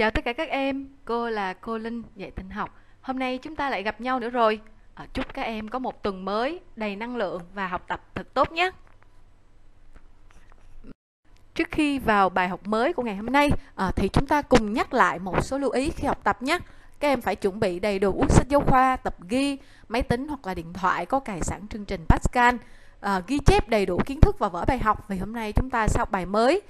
Chào tất cả các em, cô là cô Linh dạy tin học. Hôm nay chúng ta lại gặp nhau nữa rồi. Ờ, chúc các em có một tuần mới đầy năng lượng và học tập thật tốt nhé. Trước khi vào bài học mới của ngày hôm nay ờ, thì chúng ta cùng nhắc lại một số lưu ý khi học tập nhé. Các em phải chuẩn bị đầy đủ sách giáo khoa, tập ghi, máy tính hoặc là điện thoại có cài sẵn chương trình Pascal, ờ, ghi chép đầy đủ kiến thức vào vở bài học vì hôm nay chúng ta sau bài mới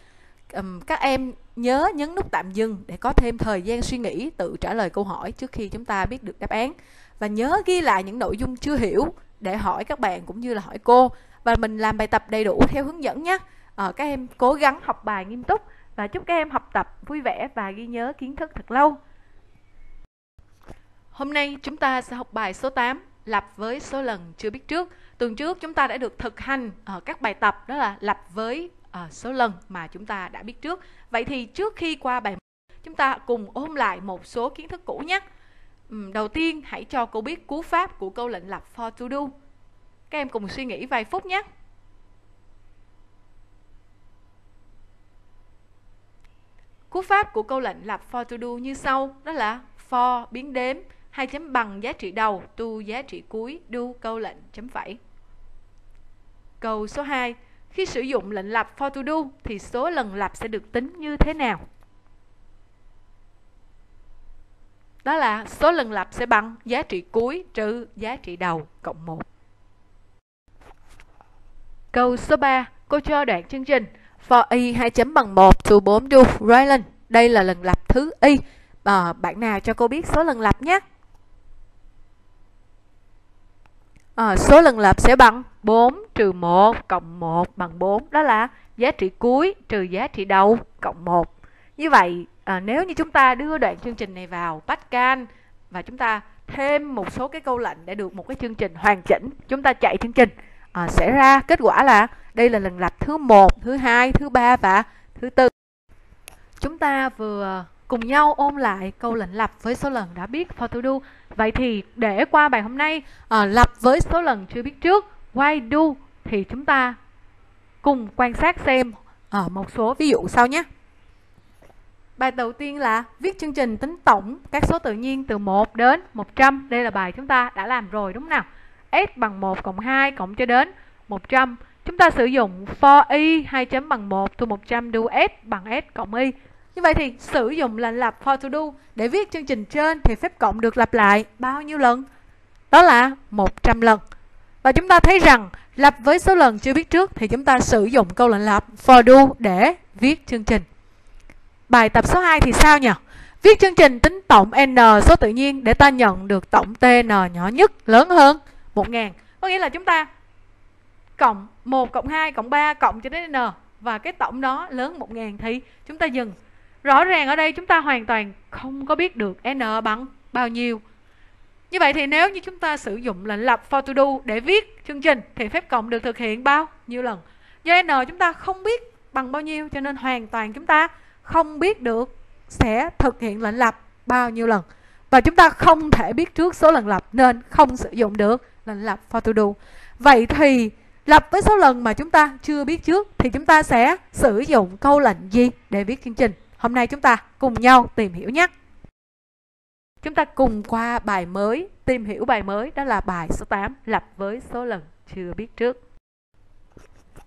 um, các em nhớ nhấn nút tạm dừng để có thêm thời gian suy nghĩ tự trả lời câu hỏi trước khi chúng ta biết được đáp án. Và nhớ ghi lại những nội dung chưa hiểu để hỏi các bạn cũng như là hỏi cô. Và mình làm bài tập đầy đủ theo hướng dẫn nhé. À, các em cố gắng học bài nghiêm túc và chúc các em học tập vui vẻ và ghi nhớ kiến thức thật lâu. Hôm nay chúng ta sẽ học bài số 8 lặp với số lần chưa biết trước. Tuần trước chúng ta đã được thực hành ở các bài tập đó là lặp với à, số lần mà chúng ta đã biết trước. Vậy thì trước khi qua bài chúng ta cùng ôm lại một số kiến thức cũ nhé. Đầu tiên hãy cho cô biết cú pháp của câu lệnh lập for to do. Các em cùng suy nghĩ vài phút nhé. Cú pháp của câu lệnh lập for to do như sau, đó là for biến đếm, hai chấm bằng giá trị đầu, to giá trị cuối, do câu lệnh chấm phẩy. Câu số 2, khi sử dụng lệnh lặp for to do thì số lần lặp sẽ được tính như thế nào? Đó là số lần lặp sẽ bằng giá trị cuối trừ giá trị đầu cộng 1. Câu số 3, cô cho đoạn chương trình for y 2 chấm bằng 1 to 4 do Ryland. Đây là lần lặp thứ y. À, ờ, bạn nào cho cô biết số lần lặp nhé. à, số lần lặp sẽ bằng 4 trừ 1 cộng 1 bằng 4 đó là giá trị cuối trừ giá trị đầu cộng 1 như vậy à, nếu như chúng ta đưa đoạn chương trình này vào Pascal và chúng ta thêm một số cái câu lệnh để được một cái chương trình hoàn chỉnh chúng ta chạy chương trình à, sẽ ra kết quả là đây là lần lặp thứ 1 thứ hai thứ ba và thứ tư chúng ta vừa cùng nhau ôn lại câu lệnh lập với số lần đã biết for to do. Vậy thì để qua bài hôm nay à, lập với số lần chưa biết trước why do thì chúng ta cùng quan sát xem ở à, một số ví dụ sau nhé. Bài đầu tiên là viết chương trình tính tổng các số tự nhiên từ 1 đến 100. Đây là bài chúng ta đã làm rồi đúng không nào? S bằng 1 cộng 2 cộng cho đến 100. Chúng ta sử dụng for y 2 chấm bằng 1 to 100 do S bằng S cộng y như vậy thì sử dụng lệnh lặp for to do để viết chương trình trên thì phép cộng được lặp lại bao nhiêu lần? Đó là 100 lần. Và chúng ta thấy rằng lặp với số lần chưa biết trước thì chúng ta sử dụng câu lệnh lặp for do để viết chương trình. Bài tập số 2 thì sao nhỉ? Viết chương trình tính tổng n số tự nhiên để ta nhận được tổng tn nhỏ nhất, lớn hơn 1000. Có nghĩa là chúng ta cộng 1 cộng 2 cộng 3 cộng cho đến n và cái tổng đó lớn 1000 thì chúng ta dừng Rõ ràng ở đây chúng ta hoàn toàn không có biết được n bằng bao nhiêu. Như vậy thì nếu như chúng ta sử dụng lệnh lập for to do để viết chương trình, thì phép cộng được thực hiện bao nhiêu lần? Do n, chúng ta không biết bằng bao nhiêu, cho nên hoàn toàn chúng ta không biết được sẽ thực hiện lệnh lập bao nhiêu lần. Và chúng ta không thể biết trước số lần lập, nên không sử dụng được lệnh lập for to do. Vậy thì lập với số lần mà chúng ta chưa biết trước, thì chúng ta sẽ sử dụng câu lệnh gì để viết chương trình? Hôm nay chúng ta cùng nhau tìm hiểu nhé. Chúng ta cùng qua bài mới, tìm hiểu bài mới đó là bài số 8 lập với số lần chưa biết trước.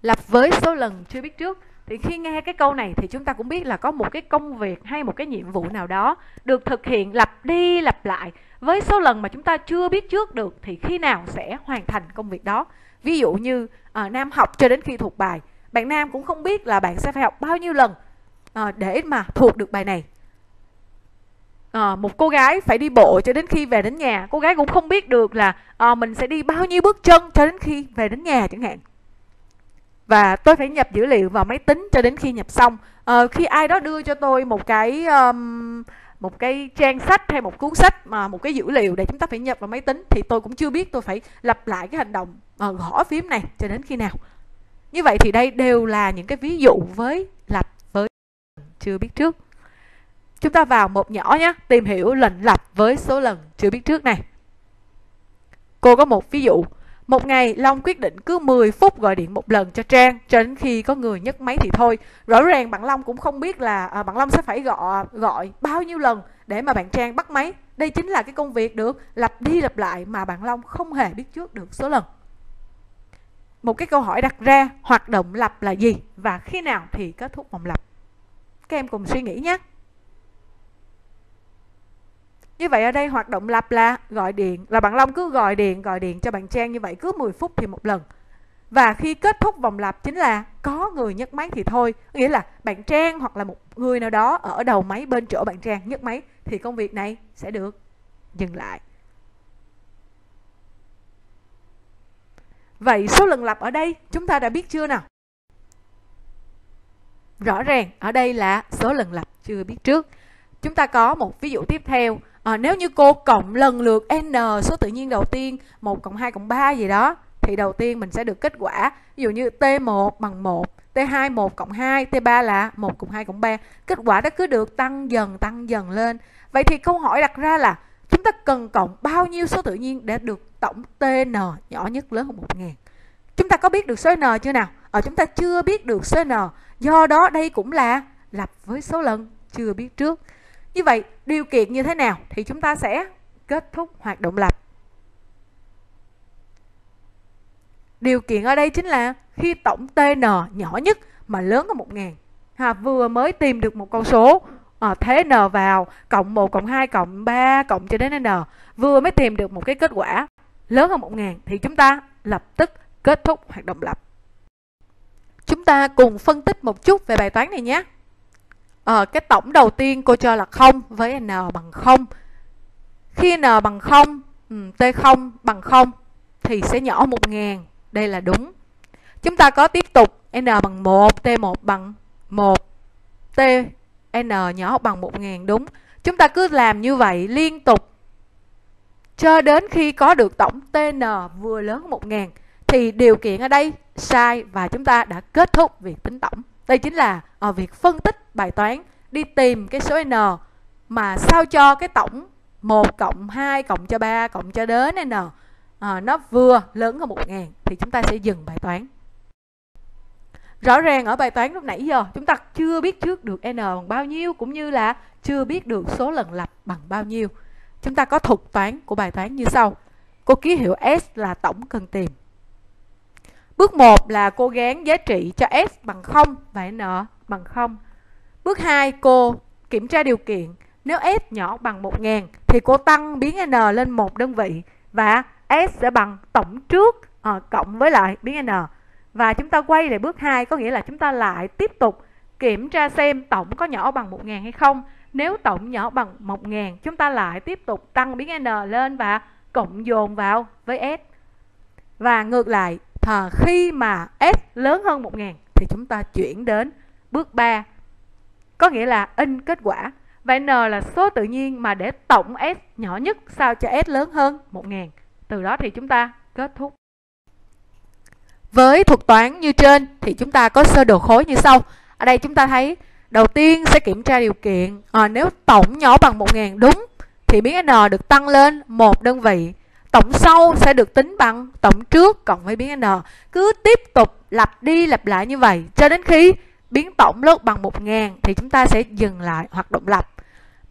Lập với số lần chưa biết trước thì khi nghe cái câu này thì chúng ta cũng biết là có một cái công việc hay một cái nhiệm vụ nào đó được thực hiện lặp đi lặp lại với số lần mà chúng ta chưa biết trước được thì khi nào sẽ hoàn thành công việc đó. Ví dụ như à, Nam học cho đến khi thuộc bài, bạn Nam cũng không biết là bạn sẽ phải học bao nhiêu lần à, để mà thuộc được bài này à, một cô gái phải đi bộ cho đến khi về đến nhà. Cô gái cũng không biết được là à, mình sẽ đi bao nhiêu bước chân cho đến khi về đến nhà chẳng hạn. Và tôi phải nhập dữ liệu vào máy tính cho đến khi nhập xong. À, khi ai đó đưa cho tôi một cái um, một cái trang sách hay một cuốn sách mà một cái dữ liệu để chúng ta phải nhập vào máy tính thì tôi cũng chưa biết tôi phải lặp lại cái hành động uh, gõ phím này cho đến khi nào. Như vậy thì đây đều là những cái ví dụ với lặp chưa biết trước. Chúng ta vào một nhỏ nhé, tìm hiểu lệnh lập với số lần chưa biết trước này. Cô có một ví dụ. Một ngày Long quyết định cứ 10 phút gọi điện một lần cho Trang cho đến khi có người nhấc máy thì thôi. Rõ ràng bạn Long cũng không biết là à, bạn Long sẽ phải gọi gọi bao nhiêu lần để mà bạn Trang bắt máy. Đây chính là cái công việc được lặp đi lặp lại mà bạn Long không hề biết trước được số lần. Một cái câu hỏi đặt ra, hoạt động lặp là gì và khi nào thì kết thúc vòng lặp? Các em cùng suy nghĩ nhé. Như vậy ở đây hoạt động lặp là gọi điện, là bạn Long cứ gọi điện, gọi điện cho bạn Trang như vậy cứ 10 phút thì một lần. Và khi kết thúc vòng lặp chính là có người nhấc máy thì thôi. Nghĩa là bạn Trang hoặc là một người nào đó ở đầu máy bên chỗ bạn Trang nhấc máy thì công việc này sẽ được dừng lại. Vậy số lần lặp ở đây chúng ta đã biết chưa nào? Rõ ràng ở đây là số lần lặp chưa biết trước. Chúng ta có một ví dụ tiếp theo à, nếu như cô cộng lần lượt n số tự nhiên đầu tiên 1 cộng 2 cộng 3 gì đó thì đầu tiên mình sẽ được kết quả. Ví dụ như T1 bằng 1 T2 1 cộng 2 T3 là 1 cộng 2 cộng 3 kết quả đó cứ được tăng dần tăng dần lên. Vậy thì câu hỏi đặt ra là chúng ta cần cộng bao nhiêu số tự nhiên để được tổng TN nhỏ nhất lớn hơn 1000 chúng ta có biết được số N chưa nào? Ở chúng ta chưa biết được số N. Do đó đây cũng là lập với số lần chưa biết trước như vậy, điều kiện như thế nào thì chúng ta sẽ kết thúc hoạt động lặp. Điều kiện ở đây chính là khi tổng TN nhỏ nhất mà lớn hơn 1000 ha, vừa mới tìm được một con số à, thế N vào cộng 1 cộng 2 cộng 3 cộng cho đến N. Vừa mới tìm được một cái kết quả lớn hơn 1000 thì chúng ta lập tức kết thúc hoạt động lập Chúng ta cùng phân tích một chút về bài toán này nhé à, cái tổng đầu tiên cô cho là 0 với n bằng 0 khi n bằng 0 ừ, t0 bằng 0 thì sẽ nhỏ 1000 đây là đúng. Chúng ta có tiếp tục n bằng 1 t1 bằng 1 t n nhỏ bằng 1000 đúng. Chúng ta cứ làm như vậy liên tục. Cho đến khi có được tổng tn vừa lớn 1000 thì điều kiện ở đây sai và chúng ta đã kết thúc việc tính tổng đây chính là ở việc phân tích bài toán đi tìm cái số n mà sao cho cái tổng 1 cộng 2 cộng cho 3 cộng cho đến n à, nó vừa lớn hơn 1000 thì chúng ta sẽ dừng bài toán. Rõ ràng ở bài toán lúc nãy giờ chúng ta chưa biết trước được n bằng bao nhiêu cũng như là chưa biết được số lần lặp bằng bao nhiêu. Chúng ta có thuật toán của bài toán như sau. Cô ký hiệu S là tổng cần tìm. Bước 1 là cô gán giá trị cho S bằng 0 và N bằng 0. Bước 2 cô kiểm tra điều kiện. Nếu S nhỏ bằng 1000 thì cô tăng biến N lên một đơn vị và S sẽ bằng tổng trước à, cộng với lại biến N. Và chúng ta quay lại bước 2 có nghĩa là chúng ta lại tiếp tục kiểm tra xem tổng có nhỏ bằng 1000 hay không. Nếu tổng nhỏ bằng 1000 chúng ta lại tiếp tục tăng biến N lên và cộng dồn vào với S. Và ngược lại à, khi mà S lớn hơn 1000 thì chúng ta chuyển đến bước 3 có nghĩa là in kết quả. Và n là số tự nhiên mà để tổng s nhỏ nhất sao cho s lớn hơn 1000 từ đó thì chúng ta kết thúc. Với thuật toán như trên thì chúng ta có sơ đồ khối như sau. Ở đây chúng ta thấy đầu tiên sẽ kiểm tra điều kiện. À, nếu tổng nhỏ bằng 1000 đúng thì biến n được tăng lên một đơn vị tổng sau sẽ được tính bằng tổng trước cộng với biến n cứ tiếp tục lặp đi lặp lại như vậy, cho đến khi biến tổng lớn bằng 1000 thì chúng ta sẽ dừng lại hoạt động lặp.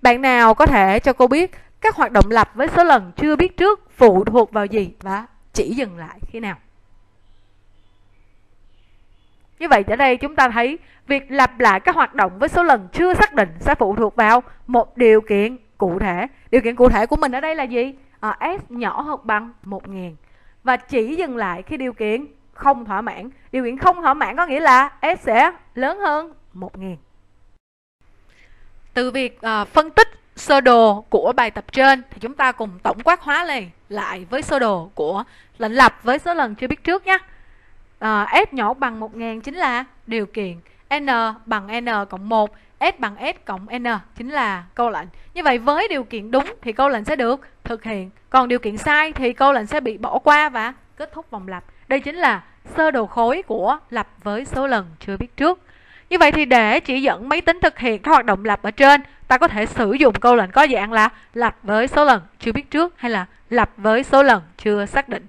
Bạn nào có thể cho cô biết các hoạt động lặp với số lần chưa biết trước phụ thuộc vào gì và chỉ dừng lại khi nào? Như vậy ở đây chúng ta thấy việc lặp lại các hoạt động với số lần chưa xác định sẽ phụ thuộc vào một điều kiện cụ thể. Điều kiện cụ thể của mình ở đây là gì? Ờ, à, S nhỏ hơn bằng 1000 và chỉ dừng lại khi điều kiện không thỏa mãn. Điều kiện không thỏa mãn có nghĩa là S sẽ lớn hơn 1000. Từ việc uh, phân tích sơ đồ của bài tập trên thì chúng ta cùng tổng quát hóa lại lại với sơ đồ của lệnh lập với số lần chưa biết trước nhé. Ờ, à, S nhỏ bằng 1000 chính là điều kiện N bằng N cộng 1 S bằng S cộng N chính là câu lệnh Như vậy với điều kiện đúng thì câu lệnh sẽ được thực hiện Còn điều kiện sai thì câu lệnh sẽ bị bỏ qua và kết thúc vòng lặp Đây chính là sơ đồ khối của lặp với số lần chưa biết trước. Như vậy thì để chỉ dẫn máy tính thực hiện các hoạt động lặp ở trên, ta có thể sử dụng câu lệnh có dạng là lặp với số lần chưa biết trước hay là lặp với số lần chưa xác định.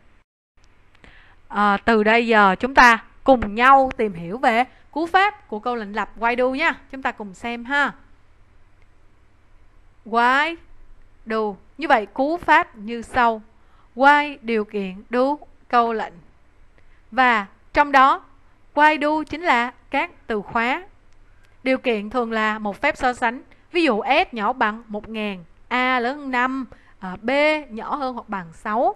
à, từ đây giờ chúng ta cùng nhau tìm hiểu về cú pháp của câu lệnh lập why do nha. Chúng ta cùng xem ha. Why do. Như vậy cú pháp như sau. Why điều kiện do câu lệnh. Và trong đó why do chính là các từ khóa. Điều kiện thường là một phép so sánh. Ví dụ S nhỏ bằng 1000, A lớn hơn 5, à, B nhỏ hơn hoặc bằng 6.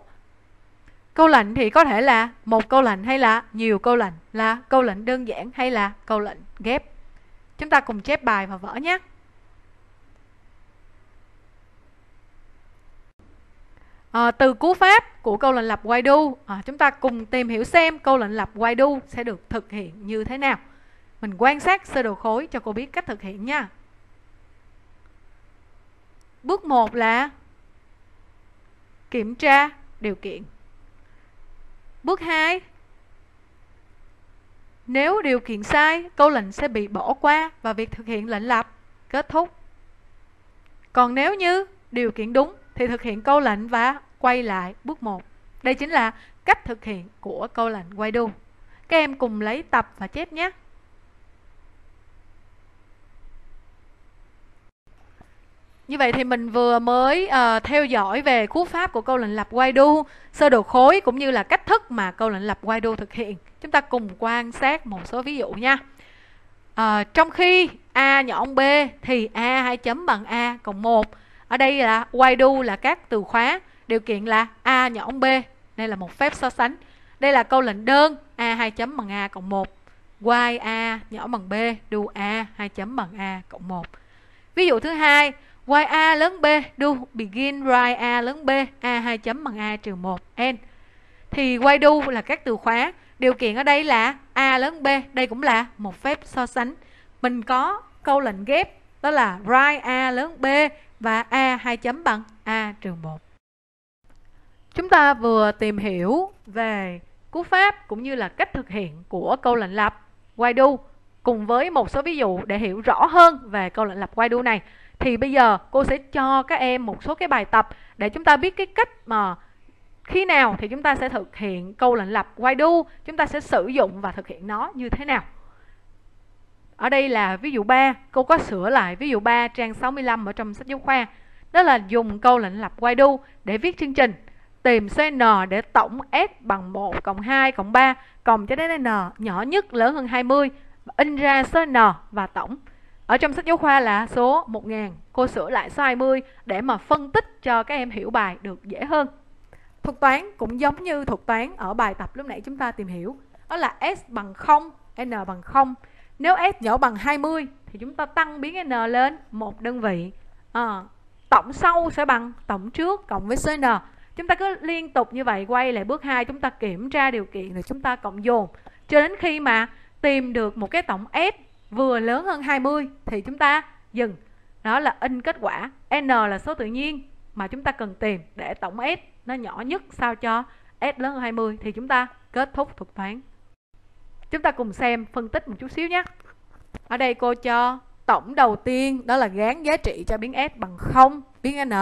Câu lệnh thì có thể là một câu lệnh hay là nhiều câu lệnh, là câu lệnh đơn giản hay là câu lệnh ghép. Chúng ta cùng chép bài và vở nhé. À, từ cú pháp của câu lệnh lập why do, à, chúng ta cùng tìm hiểu xem câu lệnh lập why do sẽ được thực hiện như thế nào. Mình quan sát sơ đồ khối cho cô biết cách thực hiện nha. Bước 1 là kiểm tra điều kiện. Bước 2 Nếu điều kiện sai, câu lệnh sẽ bị bỏ qua và việc thực hiện lệnh lập kết thúc. Còn nếu như điều kiện đúng thì thực hiện câu lệnh và quay lại bước 1. Đây chính là cách thực hiện của câu lệnh quay do. Các em cùng lấy tập và chép nhé. Như vậy thì mình vừa mới uh, theo dõi về cú pháp của câu lệnh lập quay do, sơ đồ khối cũng như là cách thức mà câu lệnh lập quay do thực hiện. Chúng ta cùng quan sát một số ví dụ nha. Uh, trong khi A nhỏ B thì A hai chấm bằng A cộng 1. Ở đây là quay do là các từ khóa, điều kiện là A nhỏ B. Đây là một phép so sánh. Đây là câu lệnh đơn A 2 chấm bằng A cộng 1. Y A nhỏ bằng B, do A 2 chấm bằng A cộng 1. Ví dụ thứ hai, YA lớn B do begin write A lớn B A 2 chấm bằng A trừ 1 N Thì Y do là các từ khóa Điều kiện ở đây là A lớn B Đây cũng là một phép so sánh Mình có câu lệnh ghép Đó là write A lớn B và A 2 chấm bằng A trừ 1 Chúng ta vừa tìm hiểu về cú pháp cũng như là cách thực hiện của câu lệnh lập while do cùng với một số ví dụ để hiểu rõ hơn về câu lệnh lập while do này, thì bây giờ cô sẽ cho các em một số cái bài tập để chúng ta biết cái cách mà khi nào thì chúng ta sẽ thực hiện câu lệnh lập why do chúng ta sẽ sử dụng và thực hiện nó như thế nào ở đây là ví dụ 3 cô có sửa lại ví dụ 3 trang 65 ở trong sách giáo khoa đó là dùng câu lệnh lập quay đu để viết chương trình tìm số n để tổng s bằng 1 cộng 2 cộng 3 cộng cho đến n nhỏ nhất lớn hơn 20 in ra số n và tổng ở trong sách giáo khoa là số 1000, cô sửa lại số 20 để mà phân tích cho các em hiểu bài được dễ hơn. Thuật toán cũng giống như thuật toán ở bài tập lúc nãy chúng ta tìm hiểu. Đó là S bằng 0, N bằng 0. Nếu S nhỏ bằng 20 thì chúng ta tăng biến N lên một đơn vị. À, tổng sau sẽ bằng tổng trước cộng với số N. Chúng ta cứ liên tục như vậy quay lại bước 2 chúng ta kiểm tra điều kiện rồi chúng ta cộng dồn cho đến khi mà tìm được một cái tổng S vừa lớn hơn 20 thì chúng ta dừng. Đó là in kết quả. N là số tự nhiên mà chúng ta cần tìm để tổng S nó nhỏ nhất sao cho S lớn hơn 20 thì chúng ta kết thúc thuật toán. Chúng ta cùng xem phân tích một chút xíu nhé. Ở đây cô cho tổng đầu tiên đó là gán giá trị cho biến S bằng 0, biến N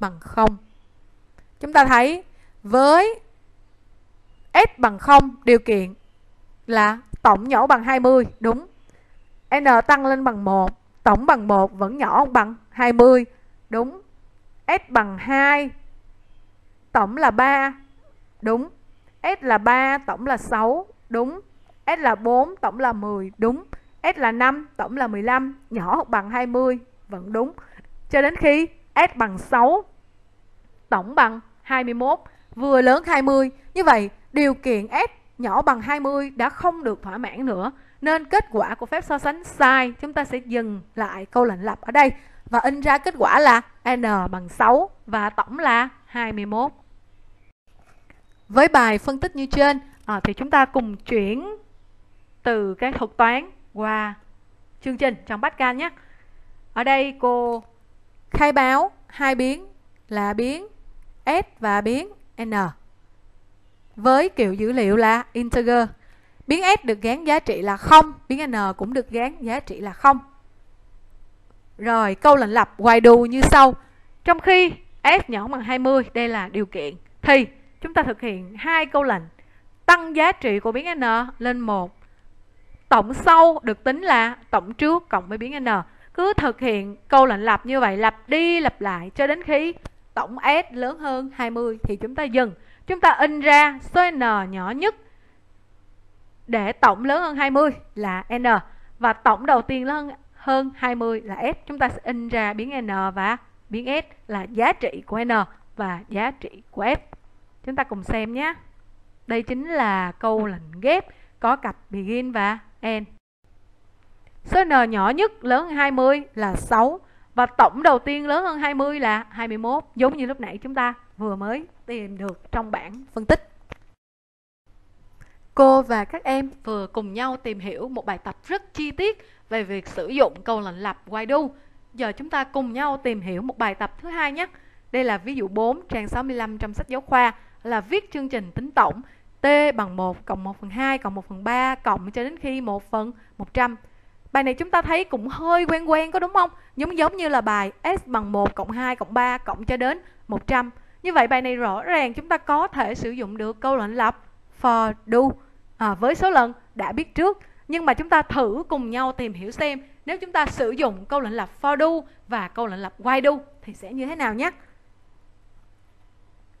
bằng 0. Chúng ta thấy với S bằng 0 điều kiện là tổng nhỏ bằng 20, đúng n tăng lên bằng 1 tổng bằng 1 vẫn nhỏ bằng 20 đúng s bằng 2 tổng là 3 đúng s là 3 tổng là 6 đúng s là 4 tổng là 10 đúng. S là 5 tổng là 15 nhỏ hoặc bằng 20 vẫn đúng. Cho đến khi s bằng 6 tổng bằng 21 vừa lớn 20 như vậy điều kiện s nhỏ bằng 20 đã không được thỏa mãn nữa. Nên kết quả của phép so sánh sai, chúng ta sẽ dừng lại câu lệnh lập ở đây. Và in ra kết quả là n bằng 6 và tổng là 21. Với bài phân tích như trên à, thì chúng ta cùng chuyển từ cái thuật toán qua chương trình trong Pascal nhé. Ở đây cô khai báo hai biến là biến S và biến N với kiểu dữ liệu là integer Biến S được gán giá trị là 0, biến N cũng được gán giá trị là 0. Rồi, câu lệnh lập hoài đù như sau. Trong khi S nhỏ bằng 20, đây là điều kiện, thì chúng ta thực hiện hai câu lệnh tăng giá trị của biến n lên 1 tổng sau được tính là tổng trước cộng với biến n. Cứ thực hiện câu lệnh lặp như vậy, lặp đi lặp lại cho đến khi tổng S lớn hơn 20 thì chúng ta dừng. Chúng ta in ra số n nhỏ nhất để tổng lớn hơn 20 là n và tổng đầu tiên lớn hơn 20 là s. Chúng ta sẽ in ra biến n và biến s là giá trị của n và giá trị của f. Chúng ta cùng xem nhé. Đây chính là câu lệnh ghép có cặp begin và n. số n nhỏ nhất lớn hơn 20 là 6 và tổng đầu tiên lớn hơn 20 là 21 giống như lúc nãy chúng ta vừa mới tìm được trong bảng phân tích Cô và các em vừa cùng nhau tìm hiểu một bài tập rất chi tiết về việc sử dụng câu lệnh lập while do. Giờ chúng ta cùng nhau tìm hiểu một bài tập thứ hai nhé. Đây là ví dụ 4 trang 65 trong sách giáo khoa, là viết chương trình tính tổng t bằng 1 cộng 1 phần 2 cộng 1 phần 3 cộng cho đến khi 1 phần 100. Bài này chúng ta thấy cũng hơi quen quen có đúng không? Giống giống như là bài s bằng 1 cộng 2 cộng 3 cộng cho đến 100. Như vậy bài này rõ ràng chúng ta có thể sử dụng được câu lệnh lập for do à, với số lần đã biết trước nhưng mà chúng ta thử cùng nhau tìm hiểu xem nếu chúng ta sử dụng câu lệnh lập for do và câu lệnh lập while do thì sẽ như thế nào nhé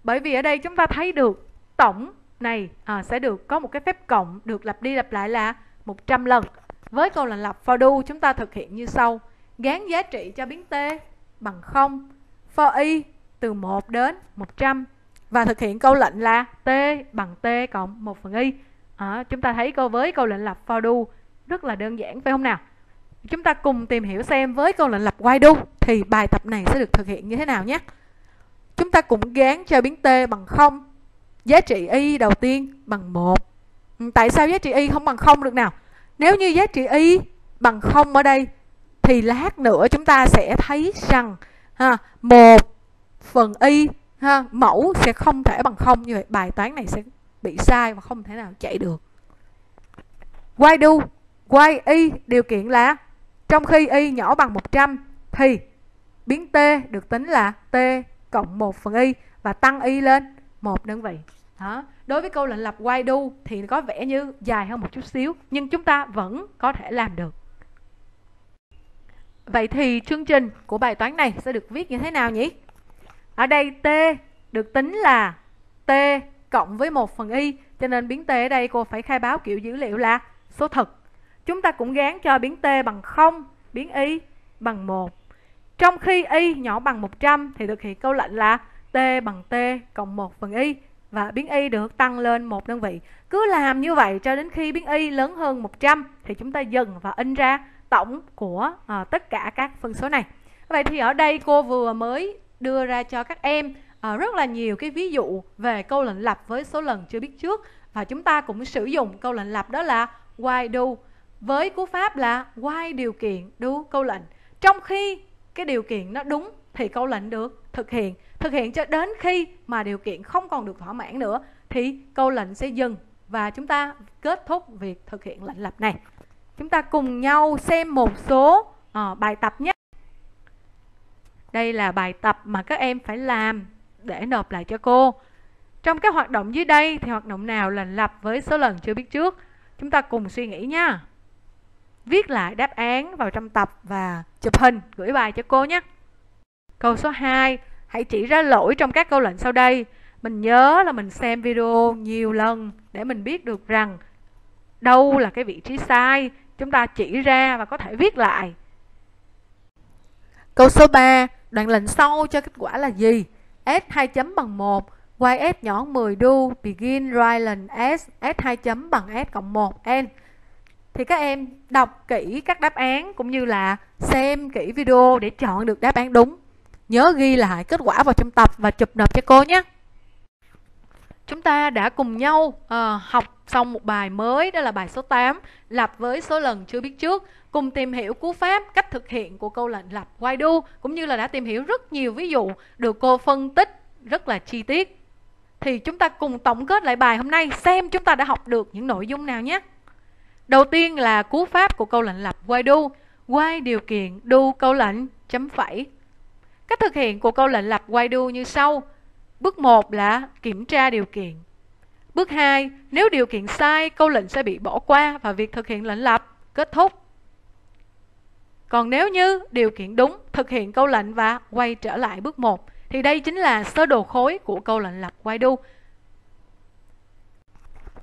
bởi vì ở đây chúng ta thấy được tổng này à, sẽ được có một cái phép cộng được lặp đi lặp lại là 100 lần. Với câu lệnh lặp for do chúng ta thực hiện như sau. Gán giá trị cho biến t bằng 0 for y từ 1 đến 100 và thực hiện câu lệnh là t bằng t cộng 1 phần y à, chúng ta thấy câu với câu lệnh lặp for do rất là đơn giản phải không nào? Chúng ta cùng tìm hiểu xem với câu lệnh lặp while do thì bài tập này sẽ được thực hiện như thế nào nhé. Chúng ta cũng gán cho biến t bằng 0 giá trị y đầu tiên bằng 1 ừ, tại sao giá trị y không bằng 0 được nào? Nếu như giá trị y bằng 0 ở đây thì lát nữa chúng ta sẽ thấy rằng ha, 1 phần y ha, mẫu sẽ không thể bằng 0 như vậy. Bài toán này sẽ bị sai và không thể nào chạy được. Why do? Why y? Điều kiện là trong khi y nhỏ bằng 100 thì biến t được tính là t cộng 1 phần y và tăng y lên một đơn vị. Đó. đối với câu lệnh lập why do thì có vẻ như dài hơn một chút xíu, nhưng chúng ta vẫn có thể làm được. Vậy thì chương trình của bài toán này sẽ được viết như thế nào nhỉ? Ở đây t được tính là t cộng với 1 phần y, cho nên biến t ở đây cô phải khai báo kiểu dữ liệu là số thực chúng ta cũng gán cho biến t bằng 0 biến y bằng 1 trong khi y nhỏ bằng 100 thì thực hiện câu lệnh là t bằng t cộng 1 phần y và biến y được tăng lên một đơn vị. Cứ làm như vậy cho đến khi biến y lớn hơn 100 thì chúng ta dừng và in ra tổng của à, tất cả các phân số này. Vậy thì ở đây cô vừa mới đưa ra cho các em à, rất là nhiều cái ví dụ về câu lệnh lặp với số lần chưa biết trước và chúng ta cũng sử dụng câu lệnh lặp đó là while do với cú pháp là while điều kiện do câu lệnh. Trong khi cái điều kiện nó đúng thì câu lệnh được thực hiện thực hiện cho đến khi mà điều kiện không còn được thỏa mãn nữa thì câu lệnh sẽ dừng và chúng ta kết thúc việc thực hiện lệnh lặp này. Chúng ta cùng nhau xem một số uh, bài tập nhé. Đây là bài tập mà các em phải làm để nộp lại cho cô. Trong các hoạt động dưới đây thì hoạt động nào lệnh lặp với số lần chưa biết trước? Chúng ta cùng suy nghĩ nha. Viết lại đáp án vào trong tập và chụp hình gửi bài cho cô nhé. Câu số 2 hãy chỉ ra lỗi trong các câu lệnh sau đây. Mình nhớ là mình xem video nhiều lần để mình biết được rằng đâu là cái vị trí sai. Chúng ta chỉ ra và có thể viết lại. Câu số 3 đoạn lệnh sau cho kết quả là gì? S 2 chấm bằng 1 y s nhỏ 10 do begin right lần s s 2 chấm bằng s cộng 1 n thì các em đọc kỹ các đáp án cũng như là xem kỹ video để chọn được đáp án đúng. Nhớ ghi lại kết quả vào trong tập và chụp nộp cho cô nhé. Chúng ta đã cùng nhau uh, học xong một bài mới đó là bài số 8 lặp với số lần chưa biết trước cùng tìm hiểu cú pháp cách thực hiện của câu lệnh lặp while do cũng như là đã tìm hiểu rất nhiều ví dụ được cô phân tích rất là chi tiết. Thì chúng ta cùng tổng kết lại bài hôm nay xem chúng ta đã học được những nội dung nào nhé. Đầu tiên là cú pháp của câu lệnh lặp while do while điều kiện do câu lệnh chấm phẩy. Cách thực hiện của câu lệnh lập while do như sau. Bước 1 là kiểm tra điều kiện. Bước 2, nếu điều kiện sai, câu lệnh sẽ bị bỏ qua và việc thực hiện lệnh lập kết thúc. Còn nếu như điều kiện đúng, thực hiện câu lệnh và quay trở lại bước 1 thì đây chính là sơ đồ khối của câu lệnh lập while do.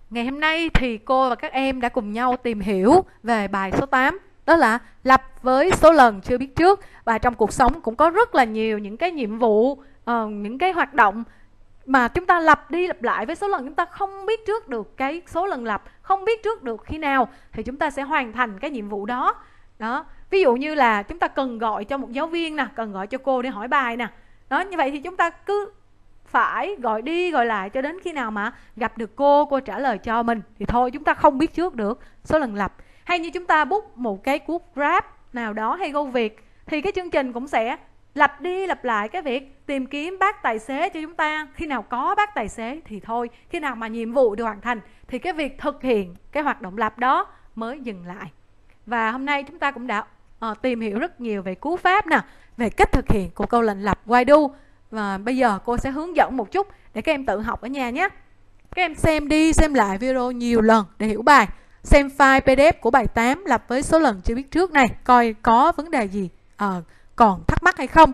Ngày hôm nay thì cô và các em đã cùng nhau tìm hiểu về bài số 8 đó là lập với số lần chưa biết trước. Và trong cuộc sống cũng có rất là nhiều những cái nhiệm vụ uh, những cái hoạt động mà chúng ta lặp đi lặp lại với số lần chúng ta không biết trước được cái số lần lặp không biết trước được khi nào thì chúng ta sẽ hoàn thành cái nhiệm vụ đó. Đó ví dụ như là chúng ta cần gọi cho một giáo viên nè cần gọi cho cô để hỏi bài nè. Đó như vậy thì chúng ta cứ phải gọi đi gọi lại cho đến khi nào mà gặp được cô cô trả lời cho mình thì thôi chúng ta không biết trước được số lần lặp hay như chúng ta book một cái cuốc grab nào đó hay go việc thì cái chương trình cũng sẽ lặp đi lặp lại cái việc tìm kiếm bác tài xế cho chúng ta. Khi nào có bác tài xế thì thôi khi nào mà nhiệm vụ được hoàn thành thì cái việc thực hiện cái hoạt động lặp đó mới dừng lại. Và hôm nay chúng ta cũng đã uh, tìm hiểu rất nhiều về cú pháp nè về cách thực hiện của câu lệnh lặp why do. Và bây giờ cô sẽ hướng dẫn một chút để các em tự học ở nhà nhé. Các em xem đi xem lại video nhiều lần để hiểu bài xem file pdf của bài 8 lập với số lần chưa biết trước này coi có vấn đề gì à, còn thắc mắc hay không.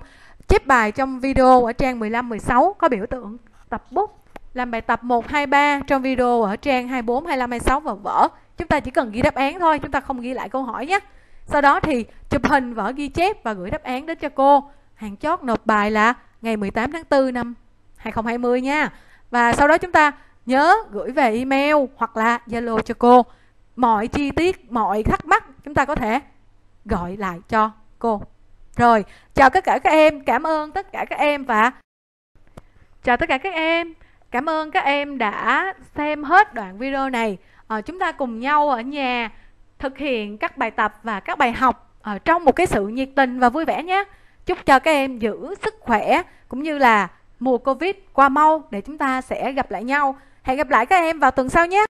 Chép bài trong video ở trang 15 16 có biểu tượng tập bút. Làm bài tập 1 2 3 trong video ở trang 24 25 26 và vở. Chúng ta chỉ cần ghi đáp án thôi chúng ta không ghi lại câu hỏi nhé. Sau đó thì chụp hình vở ghi chép và gửi đáp án đến cho cô. Hàng chót nộp bài là ngày 18 tháng 4 năm 2020 nha. Và sau đó chúng ta nhớ gửi về email hoặc là Zalo cho cô mọi chi tiết mọi thắc mắc chúng ta có thể gọi lại cho cô rồi, chào tất cả các em, cảm ơn tất cả các em và chào tất cả các em. Cảm ơn các em đã xem hết đoạn video này. À, chúng ta cùng nhau ở nhà thực hiện các bài tập và các bài học ở trong một cái sự nhiệt tình và vui vẻ nhé. Chúc cho các em giữ sức khỏe cũng như là mùa Covid qua mau để chúng ta sẽ gặp lại nhau. Hẹn gặp lại các em vào tuần sau nhé.